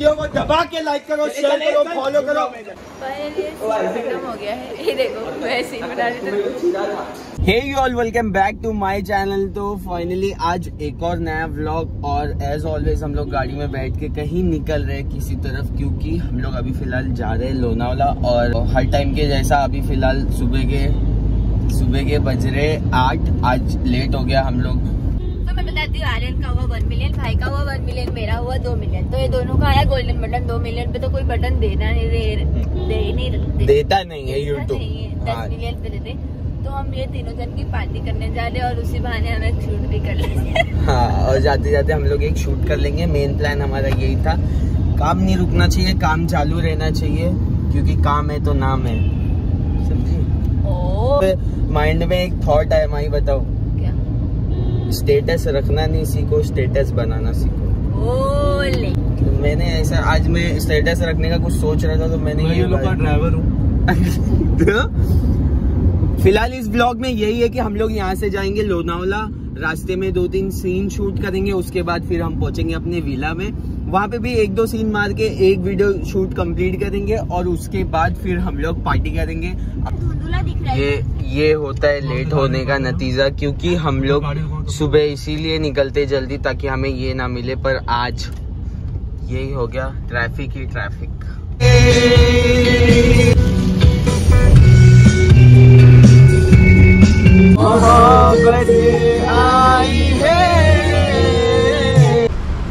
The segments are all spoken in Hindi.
वीडियो को दबा के लाइक करो शेयर करो फॉलो करो। हो गया है। ये देखो वैसे ही बना रही हे। You all welcome back to my channel तो फाइनली आज एक और नया व्लॉग और एज ऑलवेज हम लोग गाड़ी में बैठ के कहीं निकल रहे किसी तरफ़ क्योंकि हम लोग अभी फ़िलहाल जा रहे हैं लोनावला और हर टाइम के जैसा अभी फ़िलहाल सुबह के सुबह के बज रहे आठ। आज लेट हो गया हम लोग। तो मैं बताती हूँ आर्यन का हुआ वन मिलियन भाई का हुआ वन मिलियन मेरा हुआ दो मिलियन तो ये दोनों का आया गोल्डन बटन दो मिलियन पे तो कोई बटन देना नहीं दे दे नहीं दे, देता नहीं है यूट्यूब। दस मिलियन पे देते तो हम ये तीनों जन की पार्टी करने जा रहे हैं और उसी बहाने हम शूट भी कर लेंगे। हाँ और जाते जाते हम लोग एक शूट कर लेंगे। मेन प्लान हमारा यही था। काम नहीं रुकना चाहिए काम चालू रहना चाहिए क्योंकि काम है तो नाम है। समझी? माइंड में एक थॉट है माई बताओ। स्टेटस रखना नहीं सीखो स्टेटस बनाना सीखो। ओले। तो मैंने ऐसा आज मैं स्टेटस रखने का कुछ सोच रहा था तो मैंने मैं ये ये ड्राइवर हूँ। तो फ़िलहाल इस ब्लॉग में यही है कि हम लोग यहाँ से जाएँगे लोनावला रास्ते में दो तीन सीन शूट करेंगे उसके बाद फिर हम पहुँचेंगे अपने विला में। वहाँ पे भी एक दो सीन मार के एक वीडियो शूट कंप्लीट करेंगे और उसके बाद फिर हम लोग पार्टी करेंगे। ये ये होता है लेट होने का नतीजा क्योंकि हम लोग सुबह इसीलिए निकलते जल्दी ताकि हमें ये ना मिले पर आज यही हो गया ट्रैफ़िक ही ट्रैफ़िक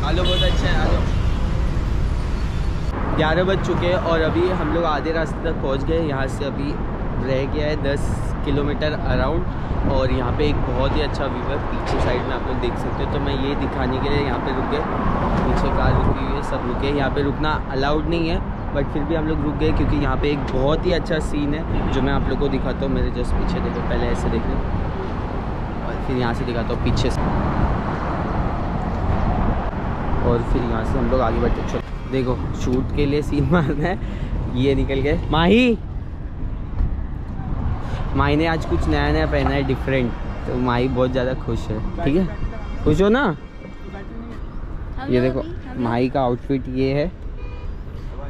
आलो बहुत अच्छा है आलो। ग्यारह बज चुके हैं और अभी हम लोग आधे रास्ते तक पहुँच गए यहाँ से अभी रह गया है दस किलोमीटर अराउंड और यहाँ पे एक बहुत ही अच्छा व्यू है। पीछे साइड में आप लोग देख सकते हो। तो मैं ये दिखाने के लिए यहाँ पे रुक गए पीछे कार रुकी हुई है, सब रुके यहाँ पे रुकना अलाउड नहीं है बट फिर भी हम लोग रुक गए क्योंकि यहाँ पे एक बहुत ही अच्छा सीन है, जो मैं आप लोग को दिखाता हूँ। मेरे जस्ट पीछे देखो, पहले ऐसे देख लो। और फिर यहाँ से दिखाता हूँ पीछे से। और फिर यहाँ से हम लोग आगे बढ़ते चलो, देखो शूट के लिए सीन मारना है। ये निकल गए। माही! माही ने आज कुछ नया नया पहना है डिफरेंट तो माही बहुत ज़्यादा खुश है। ठीक है? खुश हो ना? ये देखो माही का आउटफिट ये है।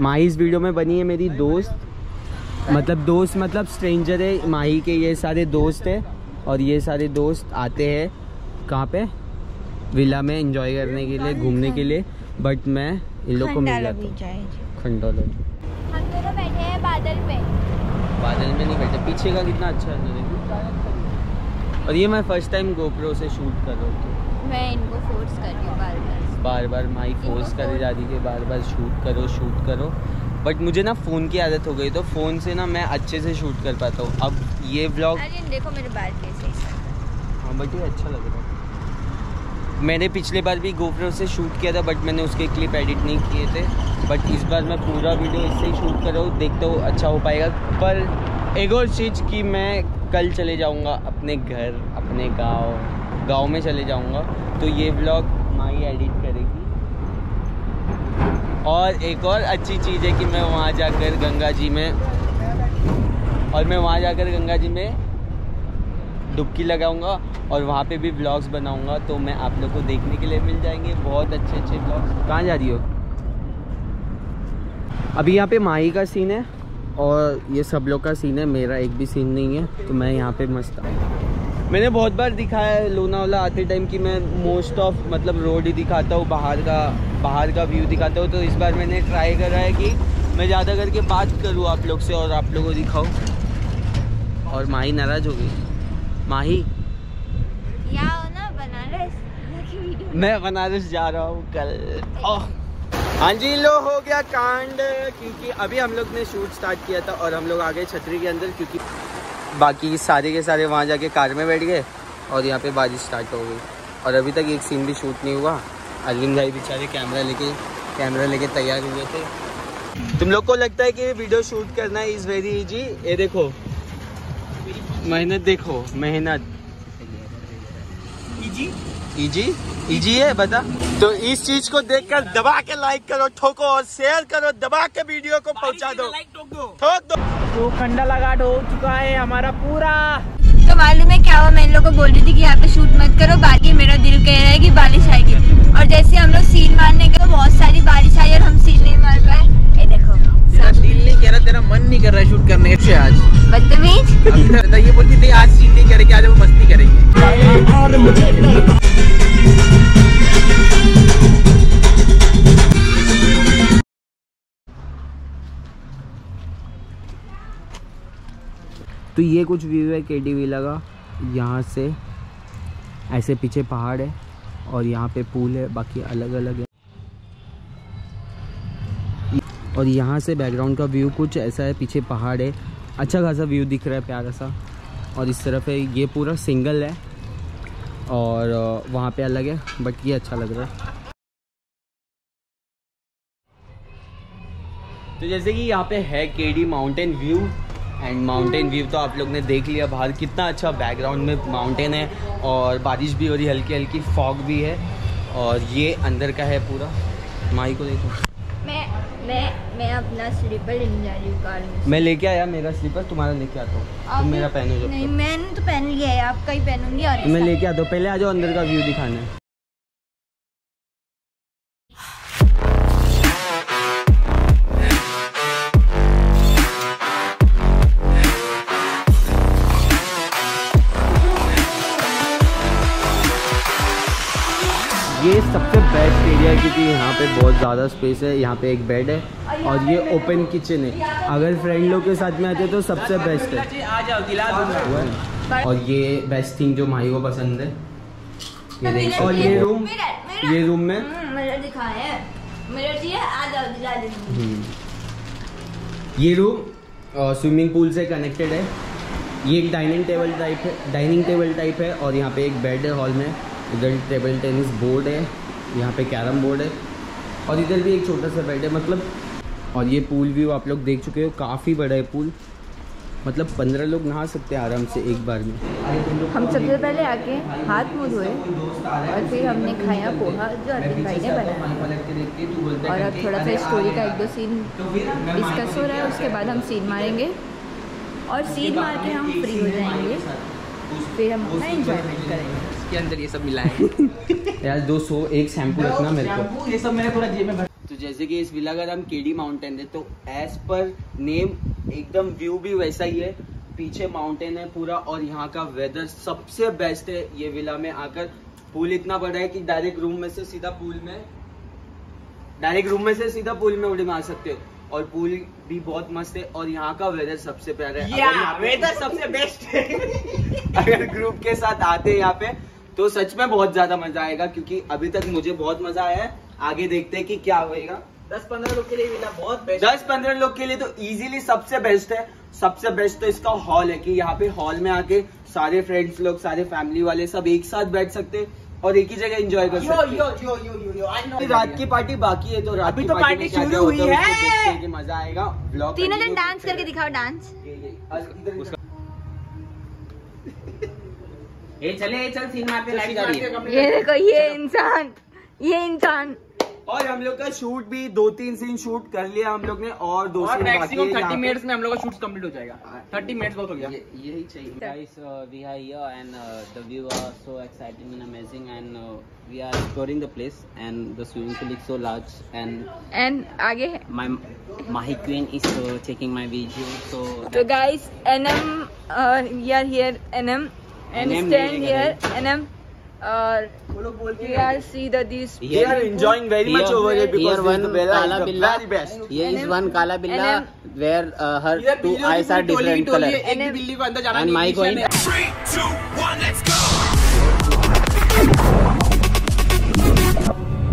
माही इस वीडियो में बनी है मेरी दोस्त। मतलब दोस्त मतलब स्ट्रेंजर है। माही के ये सारे दोस्त है और ये सारे दोस्त आते हैं कहाँ पे? विला में एंजॉय करने के लिए घूमने के लिए। बट मैं इन लोग को मिल जाता हूँ। खंडोला। हम दोनों बैठे हैं बादल पे। बादल में नहीं बैठे पीछे का कितना अच्छा है देखो। और ये मैं फ़र्स्ट टाइम गोप्रो से शूट कर रहा हूँ मैं इनको फोर्स कर रही हूँ बार बार। बार बार माई फोर्स करे जा रही है बार बार शूट करो शूट करो। बट मुझे ना फ़ोन की आदत हो गई तो फ़ोन से ना मैं अच्छे से शूट कर पाता हूँ। अब ये ब्लॉग देखो मेरे बाल कैसे हाँ। बट ये अच्छा लग रहा है। मैंने पिछले बार भी गोप्रो से शूट किया था बट मैंने उसके क्लिप एडिट नहीं किए थे. बट इस बार मैं पूरा वीडियो इससे ही शूट कर रहा हूँ, देखता हूँ अच्छा हो पाएगा. पर एक और चीज़ कि मैं कल चले जाऊँगा अपने घर, अपने गाँव गाँव में चले जाऊँगा तो ये ब्लॉग माई एडिट करेगी. और एक और अच्छी चीज़ है कि मैं वहाँ जाकर गंगा जी में, और मैं वहाँ जाकर गंगा जी में डुबकी लगाऊँगा और वहाँ पे भी ब्लॉग्स बनाऊँगा तो मैं आप लोग को देखने के लिए मिल जाएँगे। बहुत अच्छे अच्छे ब्लॉग्स कहाँ जा रही हो? अभी यहाँ पे माही का सीन है और ये सब लोग का सीन है। मेरा एक भी सीन नहीं है तो मैं यहाँ पे मस्त मैंने बहुत बार दिखाया है लोनावाला आते टाइम कि मैं मोस्ट ऑफ़ मतलब रोड ही दिखाता हूँ, बाहर का बाहर का व्यू दिखाता हूँ। तो इस बार मैंने ट्राई करा है कि मैं ज़्यादा करके बात करूँ आप लोग से और आप लोगों को दिखाऊँ। और माही नाराज़ हो गई। माही। हो ना बनारस। मैं बनारस जा रहा हूँ कल। ओह। हाँ जी लो हो गया कांड क्योंकि अभी हम लोग ने शूट स्टार्ट किया था और हम लोग आ गए छतरी के अंदर क्योंकि बाकी सारे के सारे वहाँ जाके कार में बैठ गए और यहाँ पे बारिश स्टार्ट हो गई। और अभी तक एक सीन भी शूट नहीं हुआ। अरविंद भाई बेचारे कैमरा लेके कैमरा लेके तैयार हुए थे। तुम लोग को लगता है कि वीडियो शूट करना इज़ वेरी इजी ये देखो। मेहनत देखो मेहनत इजी इजी है बता। तो इस चीज़ को देखकर दबा के लाइक करो ठोको और शेयर करो दबा के वीडियो को पहुँचा दो। ठोक दो। तो खंडा लगाट हो चुका है हमारा पूरा। तो मालूम है क्या हुआ? मैं इन लोगों को बोल रही थी कि यहाँ पे शूट मत करो बाकी मेरा दिल कह रहा है कि बारिश आएगी। और जैसे हम लोग सीन मारने गए तो बहुत सारी बारिश आई और हम सीन नहीं मार पास ये देखो तेरा दिल नहीं कह रहा तेरा मन नहीं कर रहा शूट करने से आज। बदतमीज? अभी ये बोलती थी आज सीन नहीं करेंगे आज हम मस्ती करेंगे। तो ये कुछ व्यू है के डी विला का यहाँ से ऐसे पीछे पहाड़ है और यहाँ पे पूल है बाकी अलग अलग है। और यहाँ से बैकग्राउंड का व्यू कुछ ऐसा है, पीछे पहाड़ है। अच्छा खासा व्यू दिख रहा है, प्यारा सा। और इस तरफ़ है, ये पूरा सिंगल है। और वहाँ पे अलग है बट ये अच्छा लग रहा है। तो जैसे कि यहाँ पे है KD mountain view and mountain view तो आप लोग ने देख लिया बाहर। कितना अच्छा बैकग्राउंड में माउंटेन है, और बारिश भी हो रही हल्की हल्की फॉग भी है। और ये अंदर का है पूरा। माई को देखो। मैं अपना स्लीपर लेने जा रही हूँ कार में मैं लेके आया मेरा स्लीपर तुम्हारा लेके आता हूँ। तुम मेरा पहनो जो नहीं मैंने तो पहन लिया है आपका ही पहनूँगी और मैं लेके आता हूँ पहले आ जाओ अंदर का व्यू दिखाने। ज़्यादा स्पेस है यहाँ पे एक बेड है और ये ओपन किचन है। अगर फ्रेंड लोग के साथ में आते तो सबसे बेस्ट है। और ये बेस्ट थिंग जो माही को पसंद है ये देख और ये रूम ये रूम में? है। देंगे हम्म। ये रूम स्विमिंग पूल से कनेक्टेड है। ये एक डाइनिंग टेबल टाइप है डाइनिंग टेबल टाइप है और यहाँ पे एक बेड है हॉल में। इधर टेबल टेनिस बोर्ड है यहाँ पे कैरम बोर्ड है। और इधर भी एक छोटा सा बेड है मतलब और ये पूल व्यू आप लोग देख चुके हो, काफ़ी बड़ा है पूल। मतलब पंद्रह लोग नहा सकते हैं आराम से एक बार में। हम सबसे पहले आके हाथ मुँह धोए, और फिर हमने खाया पोहा जो अरविंद भाई ने बनाया। और अब थोड़ा सा स्टोरी का एक दो सीन डिस्कस हो रहा है, उसके बाद हम सीन मारेंगे। और सीन मार के हम फ्री हो जाएँगे। फिर हम अपना एंजॉयमेंट करेंगे। इसके अंदर ये सब मिला है। यार दो सौ एक शैम्पू रखना मेरे को। ये सब मैंने पूरा जेब में भर तो जैसे कि इस विला का नाम केडी माउंटेन है तो एज पर नेम एकदम व्यू भी वैसा ही है। पीछे माउंटेन है पूरा और यहाँ का वेदर सबसे बेस्ट है ये विला में आकर। पूल इतना बड़ा है कि डायरेक्ट रूम में से सीधा पूल में डायरेक्ट रूम में से सीधा पूल में उड़ी मार सकते हो। और पूल भी बहुत मस्त है और यहाँ का वेदर सबसे प्यारा है। अगर वेदर सबसे बेस्ट है। अगर ग्रुप के साथ आते हैं यहाँ पे तो सच में बहुत ज़्यादा मज़ा आएगा क्योंकि अभी तक मुझे बहुत मज़ा आया है। आगे देखते हैं कि क्या होएगा। दस पंद्रह लोग के लिए मिला बहुत बेस्ट दस पंद्रह लोग के लिए तो इजीली सबसे बेस्ट है। सबसे बेस्ट तो इसका हॉल है कि यहाँ पे हॉल में आके सारे फ्रेंड्स लोग सारे फैमिली वाले सब एक साथ बैठ सकते हैं और एक ही जगह एंजॉय कर सकते यो हैं यो यो यो यो रात की पार्टी बाकी है तो रात अभी की तो पार्टी शुरू हुई है। मज़ा आएगा। ब्लॉग तीनों दिन डांस करके दिखाओ डांस ये चले ये चल सीन मारते लाइट है। ये देखो ये इंसान ये इंसान और हम लोग का शूट भी दो तीन सीन शूट कर लिया हम लोग ने और दो और सीन बाकी मैक्सिमम है थर्टी मिनट्स में हम लोग का शूट कंप्लीट हो जाएगा थर्टी मिनट्स बहुत हो गया यही चाहिए uh, are here and uh, the view are so exciting and amazing and uh, we are exploring the place and the swimming pool is so large and and आगे है my mahi queen is uh, taking my video तो guys NM we are here NM and stand here and I'm uh, we are see that these they are enjoying very here, much over here because one the Kala is the very best. Here is one Kala Billa where uh, her two eyes are different color. And my coin. Three, two, one, let's go.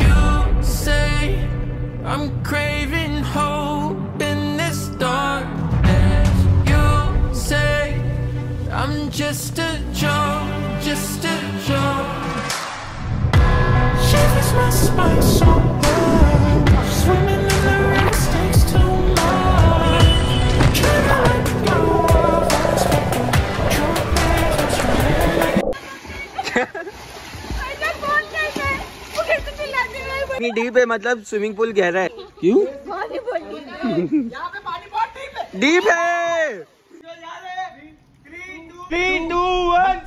You say I'm crazy. I'm just a joke, just a joke. Shivers my spine so bad. Swimming in the river takes too much. Trying to let go of unexpected. True deep है मतलब स्विमिंग पूल गहरा है क्यों डीप है थ्री टू वन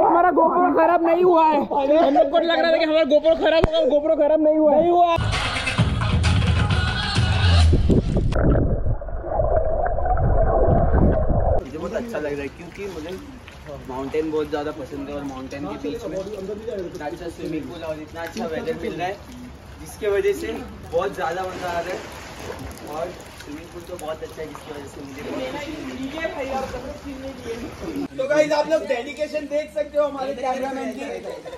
हमारा गोप्रो खराब नहीं हुआ है। हम लोग को लग रहा था कि हमारा गोप्रो खराब होगा गोप्रो खराब नहीं हुआ नहीं हुआ। मुझे बहुत अच्छा लग रहा है क्योंकि मुझे माउंटेन बहुत ज़्यादा पसंद है और माउंटेन के बीच में इतना अच्छा स्विमिंग पूल और इतना अच्छा वेदर मिल रहा है। जिसके वजह से बहुत ज़्यादा मज़ा आ रहा है और स्विमिंग पूल तो बहुत अच्छा है जिसकी वजह से मुझे तो गाइस आप लोग डेडिकेशन देख सकते हो हमारे कैमरामैन की।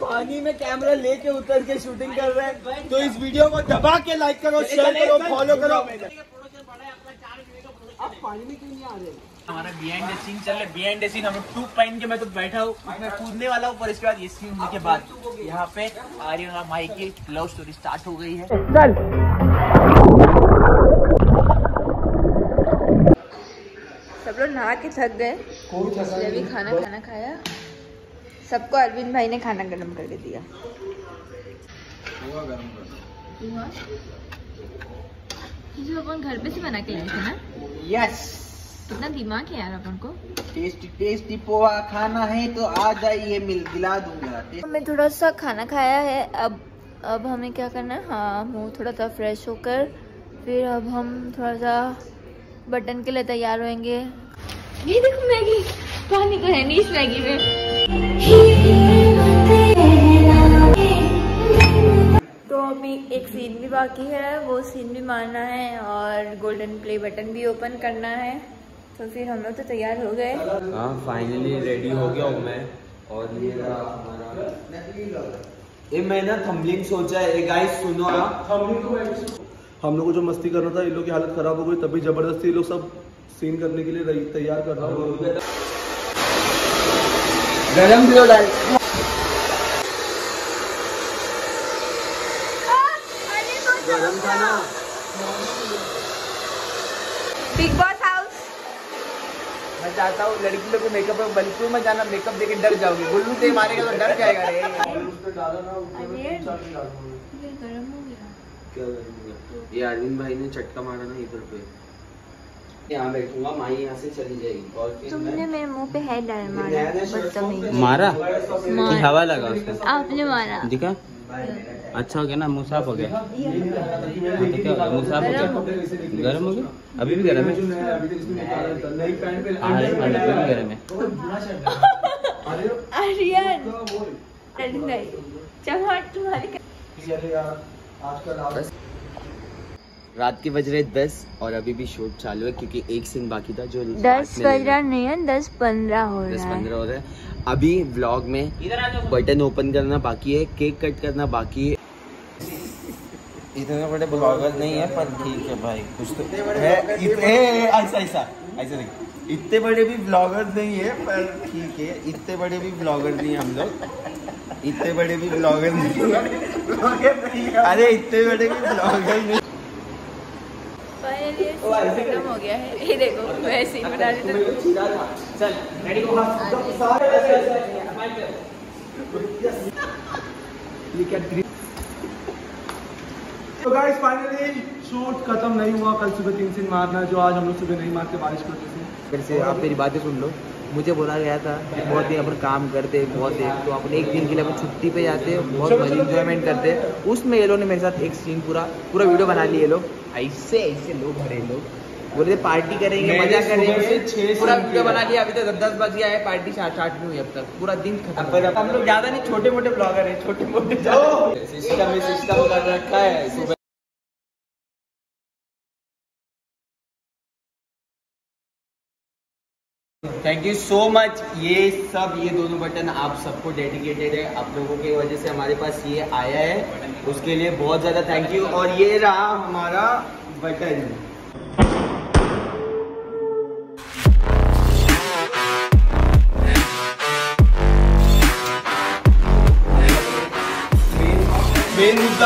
पानी में कैमरा लेके उतर के शूटिंग कर रहे हैं। तो इस वीडियो को दबा के लाइक करो शेयर करो फॉलो करो। आप पानी में क्यों नहीं आ रहे? हमारा बिहाइंड द सीन चल रहा है। बिहाइंड द सीन हम लोग टूब के मैं तो बैठा हूँ। मैं कूदने वाला हूँ पर इसके बाद ये सीन होने के बाद यहाँ पे आर्यन और माई की लव स्टोरी स्टार्ट हो गई है। सब लोग नहा के थक गए। जब भी खाना खाना खाया सबको अरविंद भाई ने खाना गर्म करके दिया। जो अपन घर पे से बना के लाए थे ना? यस कितना दिमाग है यार अपन को। टेस्टी टेस्टी पोहा खाना है तो आ जाइए मिल दिला दूँगा। हमने थोड़ा सा खाना खाया है अब अब हमें क्या करना है? हाँ मुँह थोड़ा सा फ्रेश होकर फिर अब हम थोड़ा सा बटन के लिए तैयार होंगे। ये देखो मैगी पानी तो है नहीं इस मैगी में। तो अभी एक सीन भी बाकी है वो सीन भी मारना है और गोल्डन प्ले बटन भी ओपन करना है। तो फिर हम लोग तो तैयार हो गए। हाँ फाइनली रेडी हो गया हूँ मैं। और ये ये मैं ना थंबलिंग सोचा है। गाइस सुनो ना। हम लोग को जो मस्ती करना था इन लोग की हालत खराब हो गई तभी ज़बरदस्ती ये लोग सब सीन करने के लिए तैयार कर रहा हूँ। गरम भी डाल गरम था ना। मैं चाहता हूँ लड़की लोग को मेकअप में बल्कि मैं जाना? मेकअप देके डर जाओगे। गुल्लू ते मारेगा तो डर जाएगा रे। ये अरविंद भाई ने चटका मारा ना इधर पे। यहाँ बैठूँगा माई यहाँ से चली जाएगी। और तुमने मेरे मुँह पे है डर मारा। मारा? हवा लगा उसको। आपने मारा। दिखा? अच्छा हो गया ना मुँह साफ़ हो गया। हाँ, तो क्या हो गया? मुँह साफ़ हो गया। गर्म हो गया? अभी भी गर्म है? अरे अभी भी गर्म है। आर्यन। रात के बज रहे दस और अभी भी शूट चालू है क्योंकि एक सीन बाकी था जो दस बज रहा नहीं है दस पंद्रह हो रहा है। दस पंद्रह हो रहे हैं। अभी व्लॉग में बटन ओपन करना बाकी है केक कट करना बाकी है इतने बड़े ब्लॉगर नहीं है पर ठीक है भाई कुछ तो है इतने ऐसा ऐसा ऐसा नहीं इतने बड़े भी ब्लॉगर नहीं है पर ठीक है इतने बड़े भी ब्लॉगर नहीं है हम लोग इतने बड़े भी ब्लॉगर नहीं है अरे इतने बड़े भी ब्लॉगर नहीं हो गया है ये देखो मैं सीन बना रही थी तो गाइस फाइनली शूट खत्म नहीं हुआ कल सुबह तीन सीन मारना जो आज हम लोग सुबह नहीं मारते बारिश की वजह से। फिर से आप मेरी बातें सुन लो। मुझे बोला गया था कि बहुत ही अपन काम करते बहुत ही तो अपन एक दिन के लिए अपन छुट्टी पे जाते बहुत मज़े इंजॉयमेंट करते। हैं उसमें ये लोग ने मेरे साथ एक सीन पूरा पूरा वीडियो बना लिए लोग। ऐसे ऐसे लोग भरे लोग। बोले थे पार्टी करेंगे मज़ा करेंगे। पूरा वीडियो बना लिया अभी तक दस बज गया है पार्टी स्टार्ट नहीं हुई अब तक। पूरा दिन खत्म। हम लोग ज़्यादा नहीं छोटे मोटे ब्लॉगर है छोटे मोटे सिस्टम में सिस्टम कर रखा है सुबह। थैंक यू सो मच ये सब ये दोनों बटन आप सबको डेडिकेटेड है। आप लोगों की वजह से हमारे पास ये आया है। उसके लिए बहुत ज़्यादा थैंक यू और ये रहा हमारा बटन। Yeah.